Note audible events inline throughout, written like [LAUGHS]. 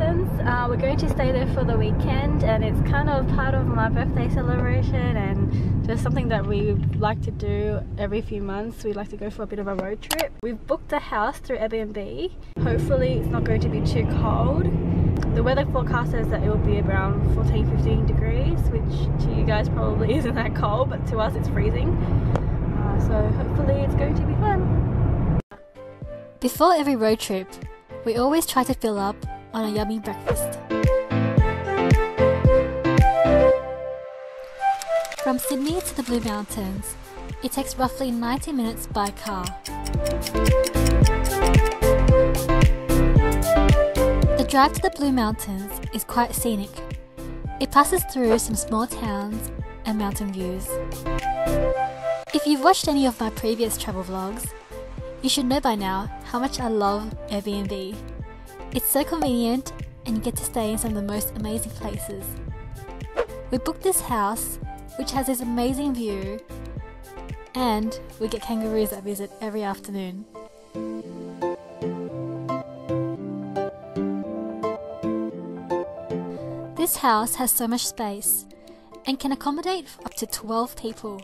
Uh, we're going to stay there for the weekend and it's kind of part of my birthday celebration and just something that we like to do every few months. We like to go for a bit of a road trip. We've booked the house through Airbnb. Hopefully it's not going to be too cold. The weather forecast says that it will be around 14 15 degrees, which to you guys probably [LAUGHS] isn't that cold, but to us it's freezing. Uh, so hopefully it's going to be fun. Before every road trip, we always try to fill up on a yummy breakfast. From Sydney to the Blue Mountains, it takes roughly 90 minutes by car. The drive to the Blue Mountains is quite scenic. It passes through some small towns and mountain views. If you've watched any of my previous travel vlogs, you should know by now how much I love Airbnb. It's so convenient and you get to stay in some of the most amazing places. We booked this house which has this amazing view and we get kangaroos that visit every afternoon. This house has so much space and can accommodate up to 12 people.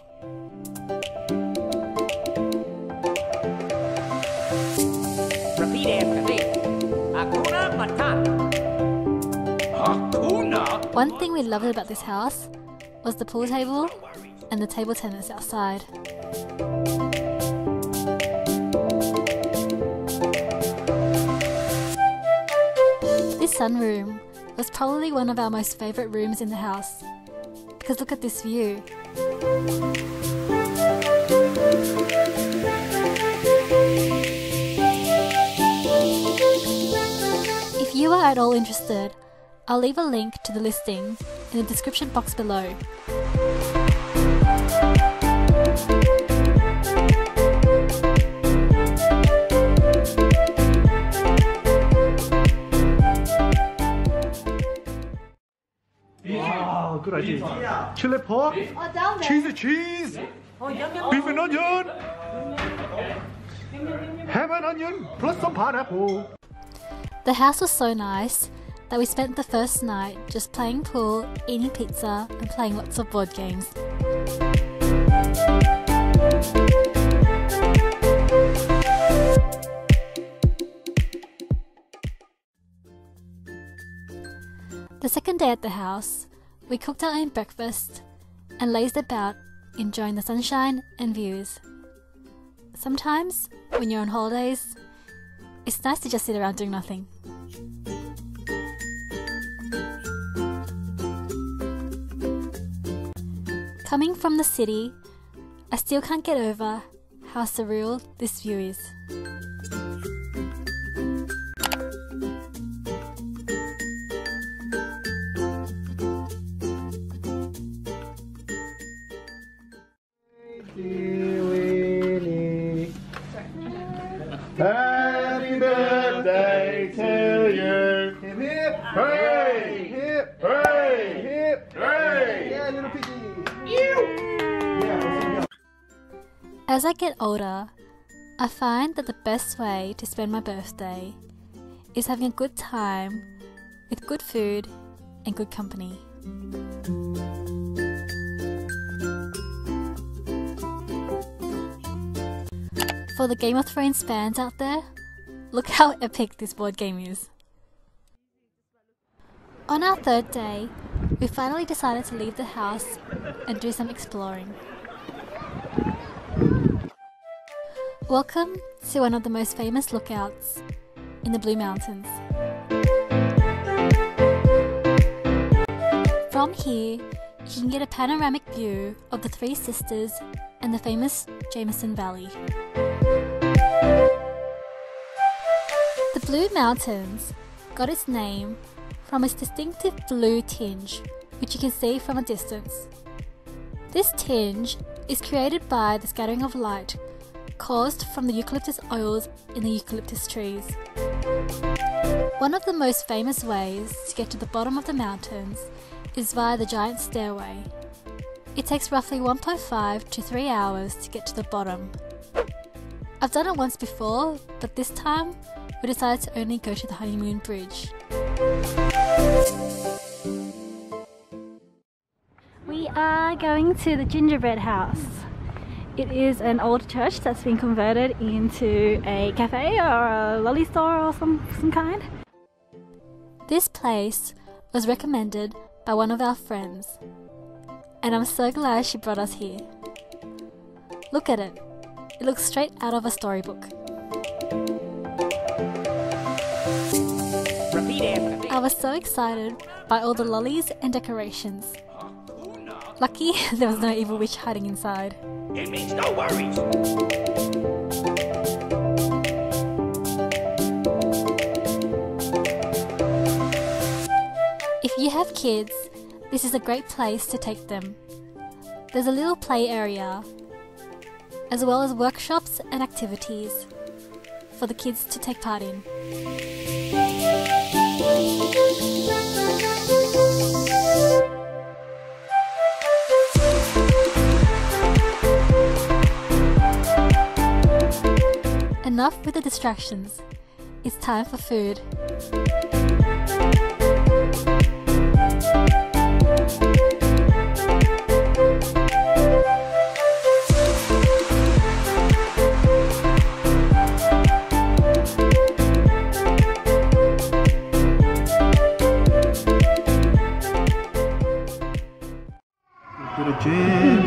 Hakuna Matata. Hakuna? One thing we loved about this house was the pool table and the table tennis outside. This sunroom was probably one of our most favourite rooms in the house because look at this view. At all interested, I'll leave a link to the listing in the description box below. Ah, good idea. Chili pork, cheesy cheese, beef and onion, ham and onion, plus some pineapple. The house was so nice that we spent the first night just playing pool, eating pizza, and playing lots of board games. The second day at the house, we cooked our own breakfast and lazed about, enjoying the sunshine and views. Sometimes, when you're on holidays, it's nice to just sit around doing nothing. Coming from the city, I still can't get over how surreal this view is. Hip. Hooray. Hip. Hooray. Hip. Hooray. Yeah, little piggy. As I get older, I find that the best way to spend my birthday is having a good time with good food and good company. For the Game of Thrones fans out there, look how epic this board game is. On our third day, we finally decided to leave the house and do some exploring. Welcome to one of the most famous lookouts in the Blue Mountains. From here, you can get a panoramic view of the Three Sisters and the famous Jamison Valley. The Blue Mountains got its name from its distinctive blue tinge, which you can see from a distance. This tinge is created by the scattering of light caused from the eucalyptus oils in the eucalyptus trees. One of the most famous ways to get to the bottom of the mountains is via the giant stairway. It takes roughly 1.5 to 3 hours to get to the bottom. I've done it once before, but this time we decided to only go to the honeymoon bridge. We are going to the gingerbread house. It is an old church that's been converted into a cafe or a lolly store or some, some kind. This place was recommended by one of our friends and I'm so glad she brought us here. Look at it. It looks straight out of a storybook. I was so excited by all the lollies and decorations. Lucky [LAUGHS] there was no evil witch hiding inside. It means no worries. If you have kids, this is a great place to take them. There's a little play area, as well as workshops and activities for the kids to take part in. Enough with the distractions. It's time for food. Bit of jam.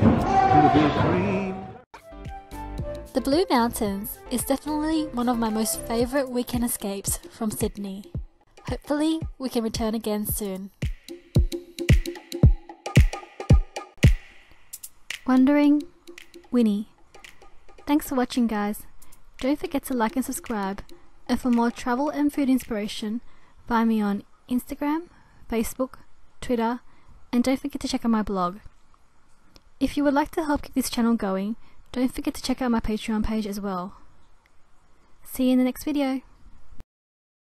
Bit of bit of cream. The Blue Mountains is definitely one of my most favourite weekend escapes from Sydney. Hopefully, we can return again soon. Wandering? Winny. Thanks for watching, guys. Don't forget to like and subscribe. And for more travel and food inspiration, find me on Instagram, Facebook, Twitter, and don't forget to check out my blog. If you would like to help keep this channel going, don't forget to check out my Patreon page as well. See you in the next video.